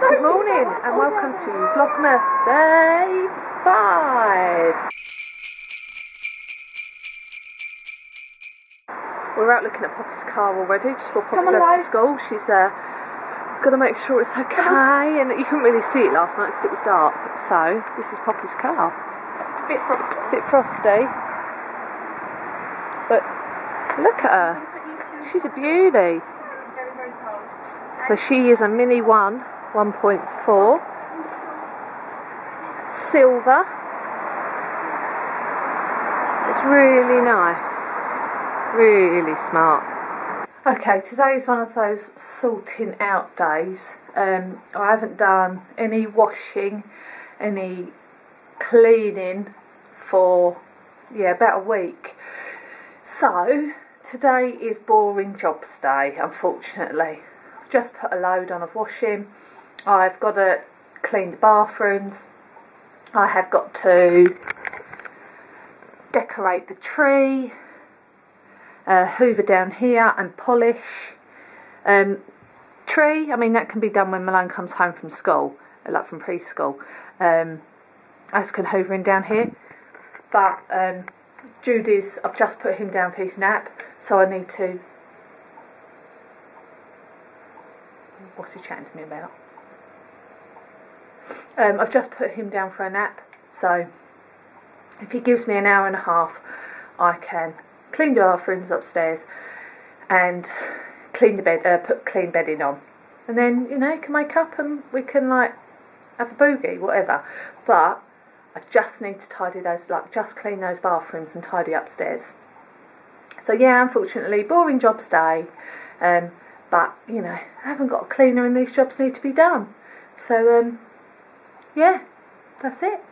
Good morning and welcome to Vlogmas Day 5. We're out looking at Poppy's car already just before Poppy goes to school. She's uh, got to make sure it's okay and you couldn't really see it last night because it was dark. So this is Poppy's car. It's a bit frosty. It's a bit frosty. But look at her. She's a beauty. It's very, very cold. So she is a Mini 1 1.4 silver. It's really nice. Really smart. Okay, today is one of those sorting out days. Um, I haven't done any washing, any cleaning for yeah about a week. So today is boring jobs day, unfortunately. Just put a load on of washing. I've got to clean the bathrooms. I have got to decorate the tree, uh, hoover down here and polish. Um, tree, I mean that can be done when Malone comes home from school, like from preschool. Um, as can hoovering down here. But um, Judy's, I've just put him down for his nap, so I need to. What's he chatting to me about? Um, I've just put him down for a nap, so if he gives me an hour and a half, I can clean the bathrooms upstairs and clean the bed, uh, put clean bedding on, and then you know can wake up and we can like have a boogie, whatever. But I just need to tidy those, like just clean those bathrooms and tidy upstairs. So yeah, unfortunately, boring jobs day. Um, but you know, I haven't got a cleaner and these jobs need to be done. So um, yeah, that's it.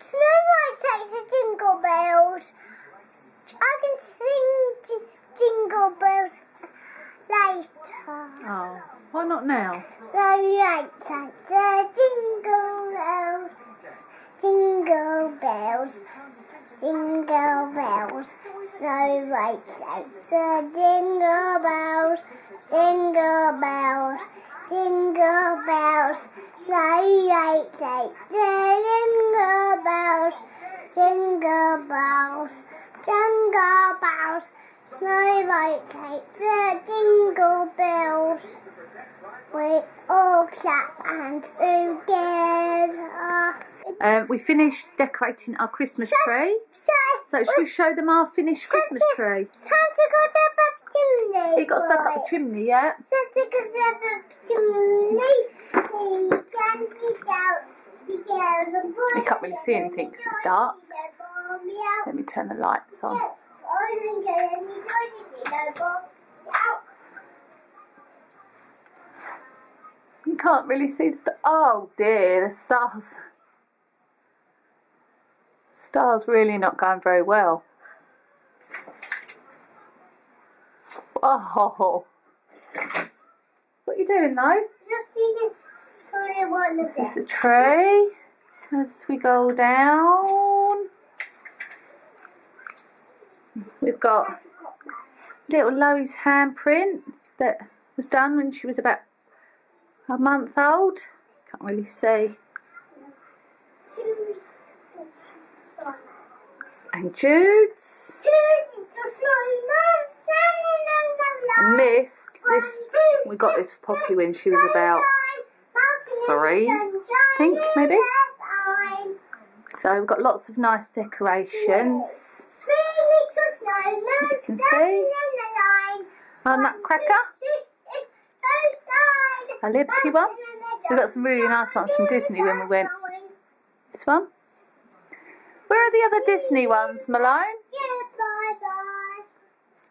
Snow White takes the jingle bells. I can sing jingle bells later. Oh, why not now? Snow White takes the jingle bells. Jingle bells. Jingle bells. Snow White takes the jingle bells. Jingle bells. Jingle bells. Snow White takes the jingle bells. Jingle bells. Jingle bells. Snow White takes the jingle bells. We all clap and together. Um, we finished decorating our Christmas tree. So, So should we show them our finished Christmas tree? Santa got up a chimney. He got stuck up the chimney, yeah? Something up the chimney. You can't really see anything because it's dark. Let me turn the lights on. You can't really see the. Oh dear, the stars. Stars really not going very well. Oh. What are you doing though? Just need this sorry one This is the tray. As we go down, we've got little Loie's handprint that was done when she was about a month old. Can't really see. And Jude's. Light. this, we got this Poppy when she was about three, I think, maybe. So we've got lots of nice decorations. You can see. Our nutcracker, a Liberty one. We got some really nice ones from Disney when we went. This one. Where are the other Disney ones, Malone? Yeah, bye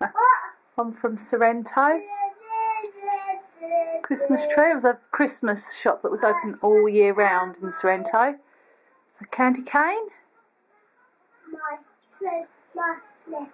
bye. One from Sorrento. Christmas tree. It was a Christmas shop that was open all year round in Sorrento. So candy cane. My friend, my left.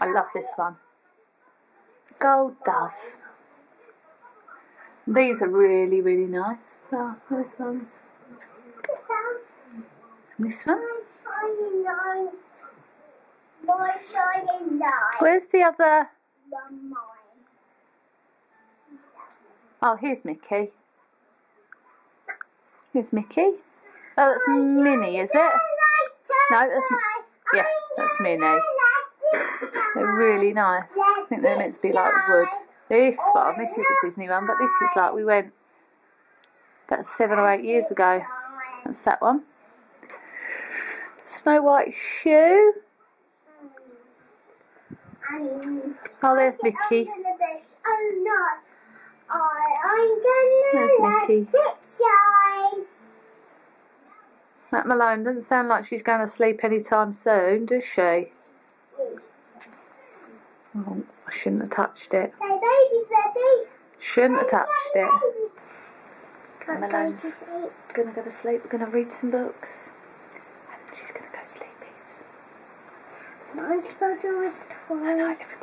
I love this one. Gold dove. These are really, really nice. So, this one's. And this one. Where's the other? Oh, here's Mickey. Here's Mickey. Oh, that's Minnie, is it? No, that's yeah, that's Minnie. They're really nice. I think they're meant to be like wood. This one, this is a Disney one, but this is like we went about seven or eight years ago. That's that one. Snow White shoe. Oh, there's Mickey. Oh no. I, There's I'm gonna Mickey. let it shine. Matt Malone doesn't sound like she's going to sleep anytime soon, does she? Oh, I shouldn't have touched it. Say baby's ready. Shouldn't have touched it. Can't go to Malone's gonna go to sleep. We're gonna read some books, and she's gonna go sleepies. I'm supposed to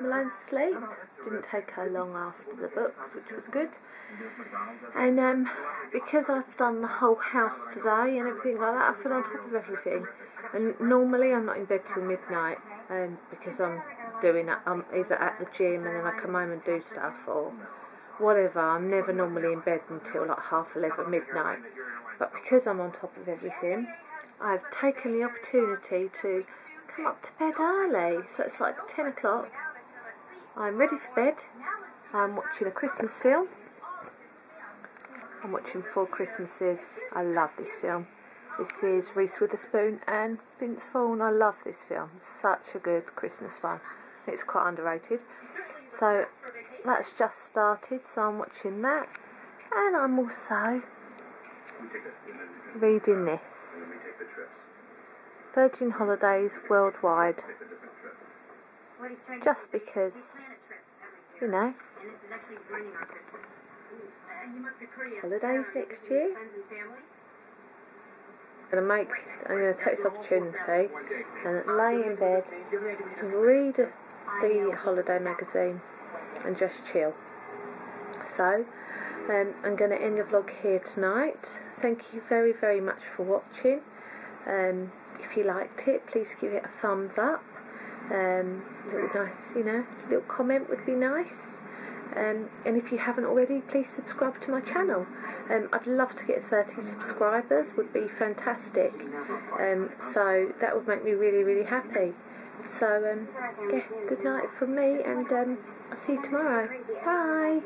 Malone's asleep. Didn't take her long after the books, which was good. And um, because I've done the whole house today and everything like that, I feel on top of everything. And normally I'm not in bed till midnight um, because I'm doing that. I'm either at the gym and then I come home and do stuff or whatever. I'm never normally in bed until like half eleven midnight. But because I'm on top of everything, I've taken the opportunity to come up to bed early. So it's like 10 o'clock. I'm ready for bed. I'm watching a Christmas film. I'm watching Four Christmases. I love this film. This is Reese Witherspoon and Vince Vaughn. I love this film. Such a good Christmas one. It's quite underrated. So that's just started, so I'm watching that. And I'm also reading this. Virgin Holidays Worldwide. Just because, you know, holidays next year. I'm gonna make. I'm gonna take this opportunity and lay in bed, read the holiday magazine, and just chill. So, um, I'm going to end the vlog here tonight. Thank you very, very much for watching. Um, if you liked it, please give it a thumbs up. Um, little nice, you know, little comment would be nice. Um, and if you haven't already, please subscribe to my channel. Um, I'd love to get 30 subscribers, would be fantastic. Um, so that would make me really, really happy. So, um, yeah, good night from me, and um, I'll see you tomorrow. Bye.